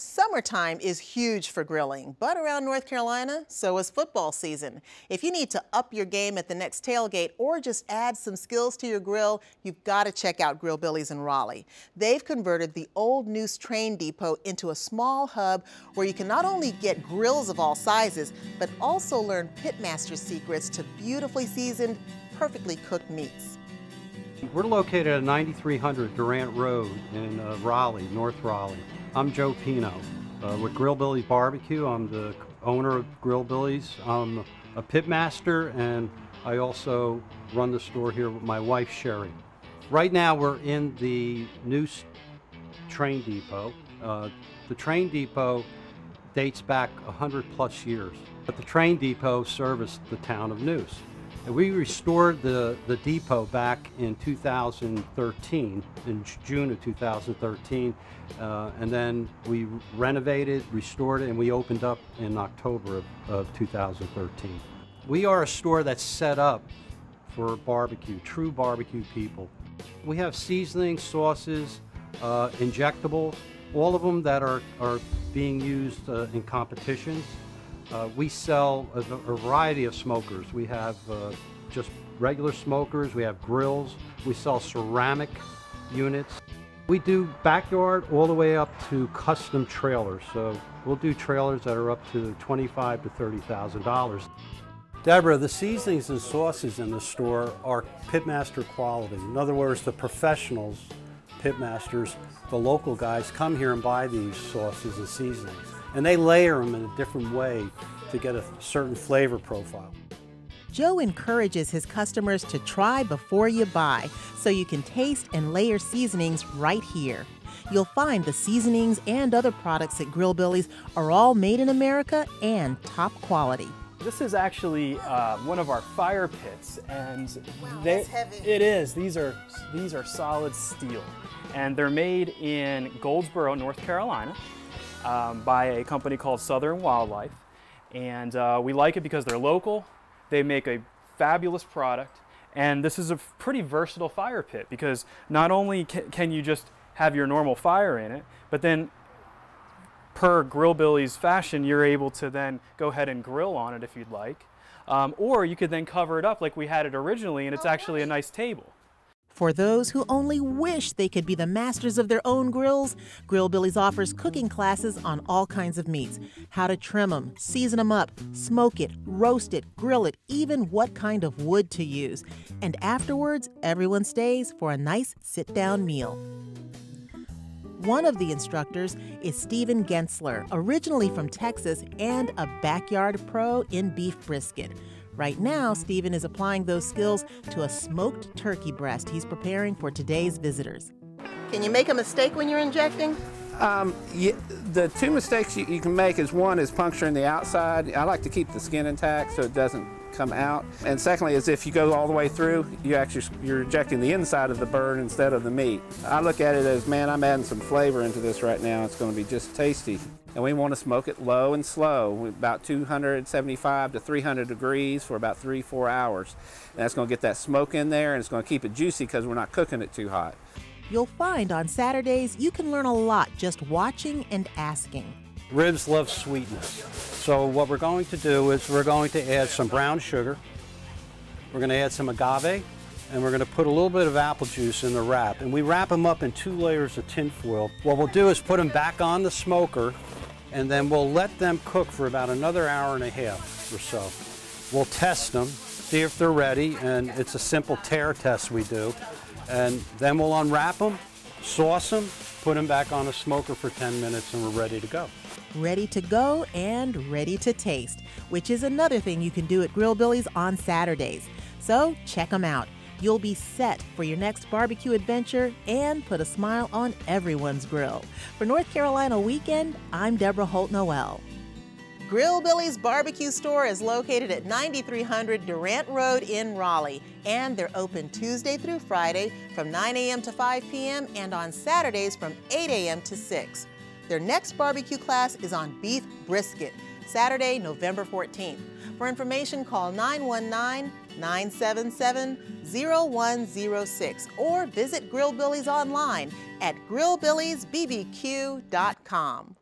Summertime is huge for grilling, but around North Carolina, so is football season. If you need to up your game at the next tailgate or just add some skills to your grill, you've got to check out GrillBillies in Raleigh. They've converted the old Neuse Train Depot into a small hub where you can not only get grills of all sizes, but also learn pitmaster secrets to beautifully seasoned, perfectly cooked meats. We're located at 9300 Durant Road in uh, Raleigh, North Raleigh. I'm Joe Pino uh, with GrillBillies Barbecue. I'm the owner of GrillBillies. I'm a pitmaster and I also run the store here with my wife Sherry. Right now we're in the Neuse train depot. Uh, the train depot dates back 100 plus years, but the train depot serviced the town of Neuse. We restored the, the depot back in 2013, in June of 2013, uh, and then we renovated, restored it, and we opened up in October of, of 2013. We are a store that's set up for barbecue, true barbecue people. We have seasonings, sauces, uh, injectables, all of them that are, are being used uh, in competitions. Uh, we sell a, a, variety of smokers. We have uh, just regular smokers, we have grills, we sell ceramic units. We do backyard all the way up to custom trailers. So we'll do trailers that are up to twenty-five to $30,000. Deborah, the seasonings and sauces in the store are pitmaster quality. In other words, the professionals, pitmasters, the local guys come here and buy these sauces and seasonings. And they layer them in a different way to get a certain flavor profile. Joe encourages his customers to try before you buy so you can taste and layer seasonings right here. You'll find the seasonings and other products at GrillBillies are all made in America and top quality. This is actually uh, one of our fire pits, and wow, they, heavy. it is. These are these are solid steel, and they're made in Goldsboro, North Carolina um, by a company called Southern Wildlife. And uh, we like it because they're local, they make a fabulous product, and this is a pretty versatile fire pit because not only can you just have your normal fire in it, but then per GrillBillies fashion, you're able to then go ahead and grill on it if you'd like. Um, or you could then cover it up like we had it originally, and it's actually a nice table. For those who only wish they could be the masters of their own grills, GrillBillies offers cooking classes on all kinds of meats how to trim them, season them up, smoke it, roast it, grill it, even what kind of wood to use. And afterwards, everyone stays for a nice sit down meal. One of the instructors is Stephen Gensler, originally from Texas and a backyard pro in beef brisket. Right now, Stephen is applying those skills to a smoked turkey breast he's preparing for today's visitors. Can you make a mistake when you're injecting? Um, yeah, the two mistakes you, you, can make is one is puncturing the outside. I like to keep the skin intact so it doesn't come out. And secondly is if you go all the way through, you actually, you're injecting the inside of the bird instead of the meat. I look at it as, man, I'm adding some flavor into this right now. It's going to be just tasty. And we want to smoke it low and slow, about 275 to 300 degrees for about three, four hours. And that's going to get that smoke in there and it's going to keep it juicy because we're not cooking it too hot. You'll find on Saturdays you can learn a lot just watching and asking. Ribs love sweetness. So what we're going to do is we're going to add some brown sugar. We're going to add some agave and we're going to put a little bit of apple juice in the wrap. And we wrap them up in two layers of tin foil. What we'll do is put them back on the smoker and then we'll let them cook for about another hour and a half or so. We'll test them, see if they're ready, and it's a simple tear test we do. And then we'll unwrap them, sauce them, put them back on a smoker for 10 minutes, and we're ready to go. Ready to go and ready to taste, which is another thing you can do at GrillBillies on Saturdays. So check them out. You'll be set for your next barbecue adventure and put a smile on everyone's grill. For North Carolina Weekend, I'm Deborah Holt Noel. GrillBillies Barbecue Store is located at 9300 Durant Road in Raleigh, and they're open Tuesday through Friday from 9 a.m. to 5 p.m. and on Saturdays from 8 a.m. to 6. Their next barbecue class is on beef brisket, Saturday, November 14th. For information, call 919 977 0106 or visit GrillBillies online at grillbillysbbq.com.